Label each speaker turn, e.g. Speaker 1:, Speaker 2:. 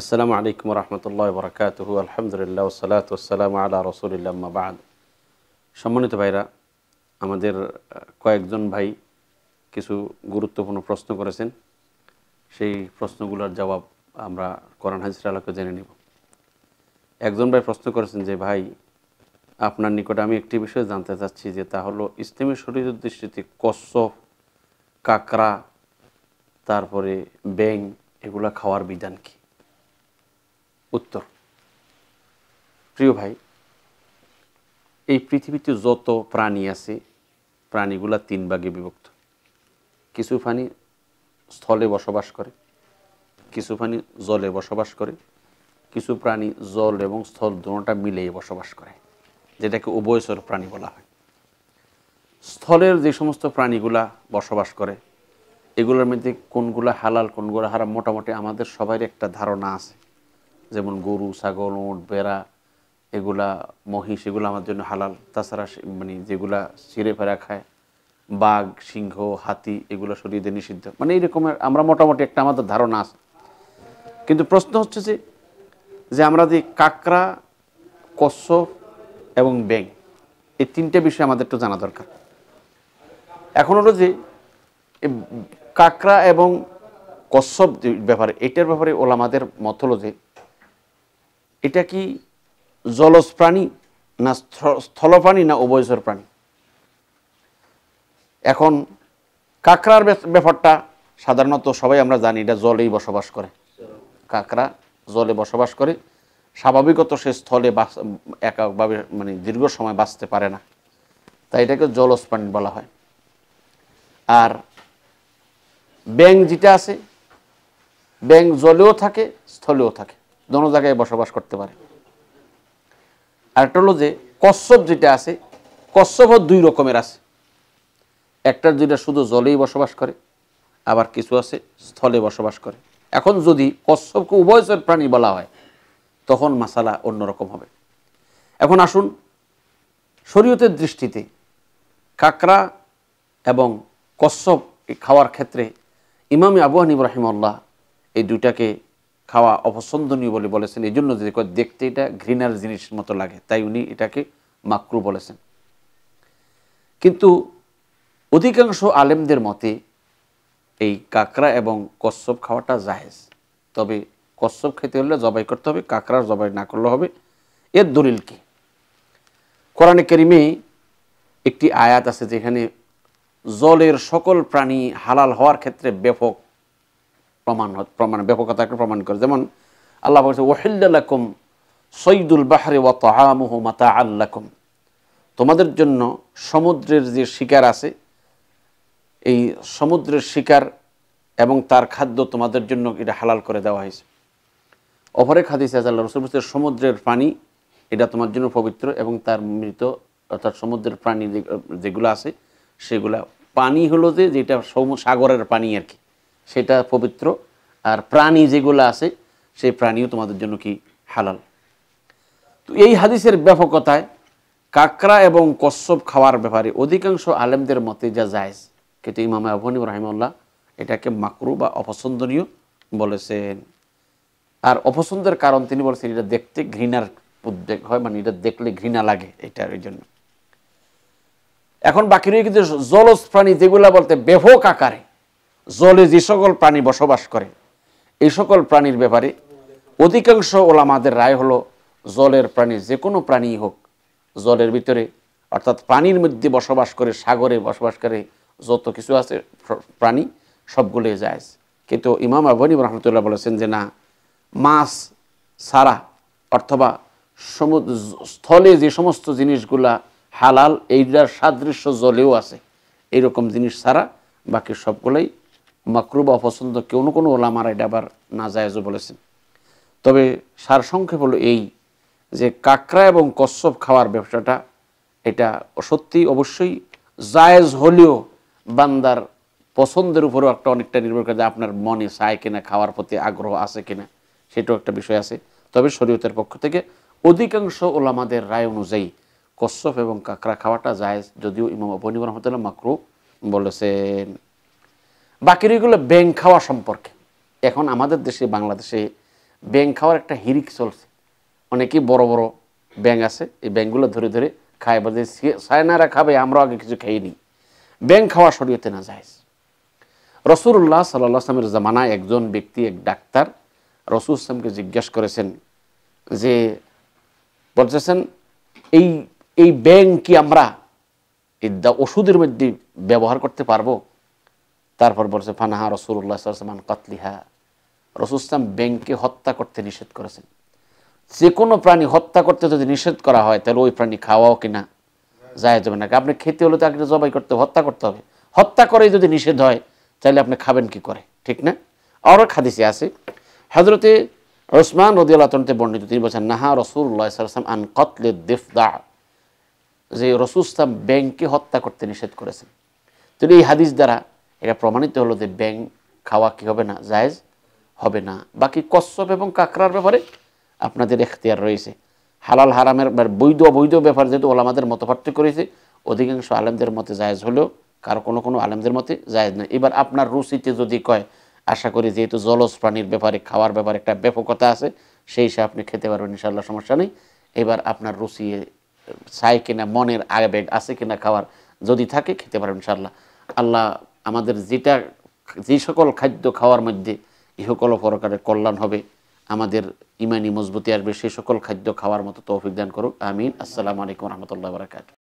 Speaker 1: আসসালামু আলাইকুম রহমতুল্লাহ বরকাতহ আলহামদুলিল্লাহ সালাত ওসালাম আলা রসুলিল্লাহ বাদ। সম্মানিত ভাইরা, আমাদের কয়েকজন ভাই কিছু গুরুত্বপূর্ণ প্রশ্ন করেছেন। সেই প্রশ্নগুলোর জবাব আমরা কোরআন হাজির আলাকে জেনে নিব। একজন ভাই প্রশ্ন করেছেন যে, ভাই, আপনার নিকটে আমি একটি বিষয় জানতে চাচ্ছি যে, তা হলো ইসলামী শরীরের দৃষ্টিতে কচ্ছপ কাকড়া, তারপরে ব্যাং এগুলা খাওয়ার বিধান কি? উত্তর। প্রিয় ভাই, এই পৃথিবীতে যত প্রাণী আছে, প্রাণীগুলা তিন ভাগে বিভক্ত। কিছু প্রাণী স্থলে বসবাস করে, কিছু প্রাণী জলে বসবাস করে, কিছু প্রাণী জল এবং স্থল দুটোটা মিলিয়ে বসবাস করে, যেটাকে উভয়চর প্রাণী বলা হয়। স্থলের যে সমস্ত প্রাণীগুলা বসবাস করে, এগুলোর মধ্যে কোনগুলো হালাল, কোনগুলো হারাম, মোটামুটি আমাদের সবাই একটা ধারণা আছে। যেমন গরু, ছাগল, উঁট বেড়া এগুলা, মহিষ, এগুলো আমার জন্য হালাল। তাছাড়া মানে যেগুলা ছিঁড়ে ফেরা খায়, বাঘ, সিংহ, হাতি, এগুলো শরীরে নিষিদ্ধ। মানে এইরকমের আমরা মোটামুটি একটা আমাদের ধারণা আছে। কিন্তু প্রশ্ন হচ্ছে যে যে আমরা যে কাকড়া, কচ্ছপ এবং ব্যাং এই তিনটে বিষয় আমাদের একটু জানা দরকার। এখন হলো যে কাকড়া এবং কচ্ছপ ব্যাপারে, এটার ব্যাপারে ওলামাদের মত হলো যে এটা কি জলজ প্রাণী না স্থ- স্থলপ্রাণী না উভয়চর প্রাণী? এখন কাঁকড়ার ব্যাপারটা সাধারণত সবাই আমরা জানি, এটা জলেই বসবাস করে। কাঁকড়া জলে বসবাস করে, স্বাভাবিকত সে স্থলে এককভাবে মানে দীর্ঘ সময় বাঁচতে পারে না। তাই এটাকে জলজ প্রাণী বলা হয়। আর ব্যাং যেটা আছে ব্যাং জলেও থাকে, স্থলেও থাকে। দোনো জায়গায় বসবাস করতে পারে। আর একটা হলো যে কশ্যপ যেটা আছে কশ্যপও দুই রকমের আছে। একটা যেটা শুধু জলেই বসবাস করে, আবার কিছু আছে স্থলে বসবাস করে। এখন যদি কশ্যপকে উভয়চর প্রাণী বলা হয়, তখন মাসালা অন্যরকম হবে। এখন আসুন শরীয়তের দৃষ্টিতে কাকড়া এবং কশ্যপ খাওয়ার ক্ষেত্রে ইমামে আবু হানিব রহিমল্লাহ এই দুইটাকে খাওয়া অপছন্দনীয় বলে বলেছেন। এই জন্য যে দেখতে এটা ঘৃণার জিনিস মতো লাগে, তাই উনি এটাকে মাকরু বলেছেন। কিন্তু অধিকাংশ আলেমদের মতে এই কাকড়া এবং কচ্ছপ খাওয়াটা জাহেজ তবে কচ্ছপ খেতে হলে জবাই করতে হবে কাকড়ার জবাই না করলে হবে। এর দলিল কি? কোরআনে কেরিমে একটি আয়াত আছে যেখানে জলের সকল প্রাণী হালাল হওয়ার ক্ষেত্রে ব্যাপক প্রমাণ প্রমাণ ব্যাপকতাকে প্রমাণ করে। যেমন আল্লাহ বলছে ওহিল্লাকুম সৈদুল বাহারে ওয়া তাহামুহু মাতা আল্লাকুম তোমাদের জন্য সমুদ্রের যে শিকার আছে এই সমুদ্রের শিকার এবং তার খাদ্য তোমাদের জন্য এটা হালাল করে দেওয়া হয়েছে। অপরে খাদিস আল্লাহ রসুল বলছে, সমুদ্রের পানি এটা তোমার জন্য পবিত্র এবং তার মৃত অর্থাৎ সমুদ্রের প্রাণী যেগুলো আছে সেগুলা পানি হলো যে যেটা সাগরের পানি আর কি। সেটা পবিত্র। আর প্রাণী যেগুলো আছে, সেই প্রাণীও তোমাদের জন্য কি? হালাল। তো এই হাদিসের ব্যাপকতায় কাকরা এবং কশ্যপ খাওয়ার ব্যাপারে অধিকাংশ আলেমদের মতে যা জায়েজ। কিন্তু ইমাম আবহানি রহিমউল্লাহ এটাকে মাকরু বা অপছন্দনীয় বলেছেন। আর অপছন্দের কারণ তিনি বলেছেন, এটা দেখতে ঘৃণার উদ্বেগ হয় মানে এটা দেখলে ঘৃণা লাগে এটার ওই জন্য। এখন বাকি রয়ে কিন্তু জলজ প্রাণী, যেগুলা বলতে ব্যাপক আকারে। জলে যে সকল প্রাণী বসবাস করে, এই সকল প্রাণীর ব্যাপারে অধিকাংশ ওলামাদের রায় হলো, জলের প্রাণী যে কোনো প্রাণী হোক, জলের ভিতরে, অর্থাৎ প্রাণীর মধ্যে বসবাস করে, সাগরে বসবাস করে যত কিছু আছে, প্রাণী সবগুলোই যায় কিন্তু ইমাম আবনী রহমতুল্লাহ বলেছেন যে না, মাছ সারা অথবা সমুদ্র স্থলে যে সমস্ত জিনিসগুলা হালাল, এইটার সাদৃশ্য জলেও আছে এইরকম জিনিস ছাড়া বাকি সবগুলোই মাকরু বা অপছন্দ কোনো কোনো ওলামারা এটা আবার না জায়েজও বলেছেন। তবে সারসংক্ষেপ হলো এই যে কাকড়া এবং কচ্ছপ খাওয়ার ব্যবসাটা, এটা সত্যি অবশ্যই জায়েজ হলেও বান্দার পছন্দের উপরও একটা অনেকটা নির্ভর করে যে আপনার মনে চায় কিনা, খাওয়ার প্রতি আগ্রহ আছে কিনা, সেটাও একটা বিষয় আছে। তবে শরীয়তের পক্ষ থেকে অধিকাংশ ওলামাদের রায় অনুযায়ী কচ্ছপ এবং কাঁকড়া খাওয়াটা জায়েজ, যদিও ইমাম বনিব রহমতুল্লাহ মাকরু বলেছেন। বাকি রইগুলো ব্যাং খাওয়া সম্পর্কে। এখন আমাদের দেশে, বাংলাদেশে ব্যাং খাওয়ার একটা হিরিক চলছে। অনেকেই বড় বড় ব্যাং আছে, এই ব্যাংগুলো ধরে ধরে খায় বলছে সায়নারা খাবে আমরা আগে কিছু খেয়ে নিই। ব্যাং খাওয়া শরীয়তে না যায় রসুল্লাহ সাল্লাহ আসলামের জামানায় একজন ব্যক্তি, এক ডাক্তার, রসুল ইসলামকে জিজ্ঞেস করেছেন যে, বলতেছেন, এই এই ব্যাং কি আমরা এই ওষুধের মধ্যে ব্যবহার করতে পারব? তারপর বলছে, ফানাহা রসুল্লাহ সাল্লাম কাতলিহা। রসুল ইসলাম ব্যাংকে হত্যা করতে নিষেধ করেছেন। যে কোনো প্রাণী হত্যা করতে যদি নিষেধ করা হয়, তাহলে ওই প্রাণী খাওয়াও কিনা? যায় যাবে না আপনি খেতে হলে তো আগে জবাই করতে হত্যা করতে হবে। হত্যা করে যদি নিষেধ হয়, তাহলে আপনি খাবেন কি করে? ঠিক না? আরও খাদিসে আছে হজরতে ওসমান রদিয়াল্লাহ তন্তে বর্ণিত, তিনি বলছেন, নাহা রসুল্লাহ সাল্লাম আন কতলে দেফদা। যে রসুল ইসলাম ব্যাংকে হত্যা করতে নিষেধ করেছেন। তো এই হাদিস দ্বারা এটা প্রমাণিত হলো যে ব্যাং খাওয়া কি হবে না, জায়েজ হবে না। বাকি কশ্যপ এবং কাঁকড়ার ব্যাপারে আপনাদের এখতিয়ার রয়েছে। হালাল হারামের বৈধ অবৈধ ব্যাপার যেহেতু ওলামাদের মত পার্থক্য রয়েছে, অধিকাংশ আলেমদের মতে জায়েজ হলেও কারও কোনো কোনো আলেমদের মতে জায়েজ নয়। এবার আপনার রুচিতে যদি কয়, আশা করি যেহেতু জলজ প্রাণীর ব্যাপারে, খাওয়ার ব্যাপারে একটা ব্যাপকতা আছে, সেই হিসাবে আপনি খেতে পারবেন ইনশাল্লাহ সমস্যা নেই। এবার আপনার রুচি চাই কিনা, মনের আবেগ আছে কিনা খাওয়ার, যদি থাকে খেতে পারবেন ইনশাল্লাহ আল্লাহ আমাদের যেটা যে সকল খাদ্য খাওয়ার মধ্যে ইহকল প্রকারের কল্যাণ হবে, আমাদের ইমানি মজবুতি আসবে সেই সকল খাদ্য খাওয়ার মতো তৌফিক দান করুক। আমিন। আসসালামু আলাইকুম রহমতুল্লাহ বারাকাত